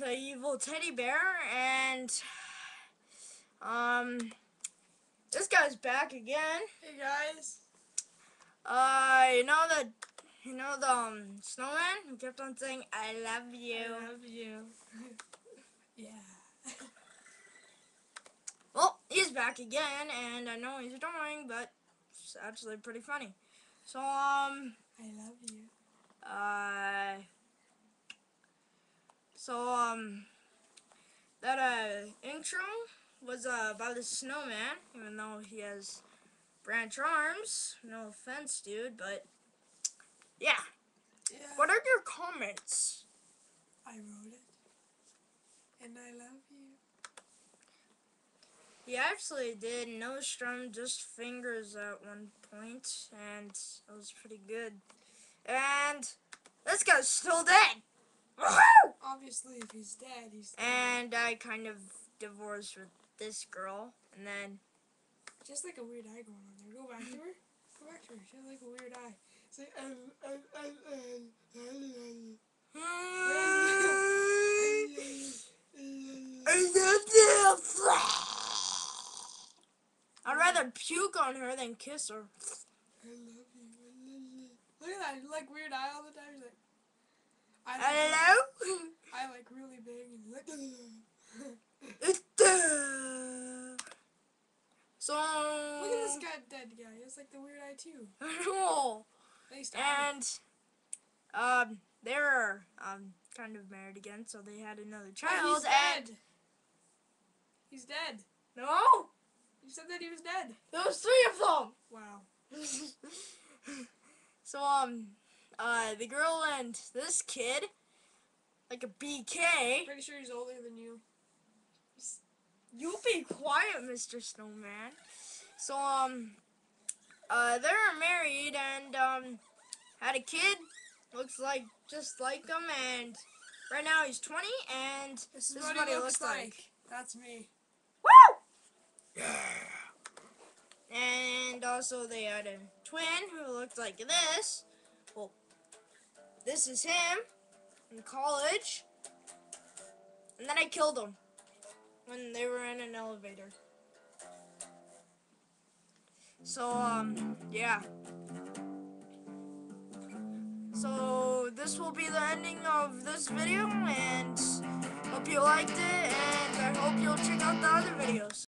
the evil teddy bear, and um, this guy's back again. Hey guys. Uh, you know the, you know the um, snowman who kept on saying "I love you." I love you. yeah. Well, he's back again, and I know he's annoying, but it's actually pretty funny. So um, I love you. uh, so um, that uh intro was uh about the snowman, even though he has branch arms. No offense, dude, but yeah. Yeah. What are your comments? I wrote it. And I love you. He actually did no strum, just fingers at one point, and it was pretty good. And this guy's still dead. Obviously, if he's dead, he's dead. And I kind of divorced with this girl, and then just like a weird eye going on there. Go back to her. Go back to her. She has like a weird eye. Say, um, um, um, um, um, I'd rather puke on her than kiss her. I love you. Look at that. Like weird eye all the time. He's like, I like, Hello? I like really big and look at that. It's the- So Look at this guy, dead guy. He has like the weird eye too. Nice And um, they were um kind of married again, so they had another child. he's and dead. He's dead. no, You said that he was dead. there was three of them. Wow. so um, uh, the girl and this kid, like a BK. Pretty sure he's older than you. You be quiet, Mr. Snowman. So um, uh, they're married and um, had a kid. Looks like just like him, and right now he's 20, and This is This what, is what he he looks looks like. like. That's me. Woo! Yeah! And also they had a twin who looked like this. Well, this is him in college. And then I killed them when they were in an elevator. So, um, yeah. So, this will be the ending of this video, and hope you liked it, and I hope you'll check out the other videos.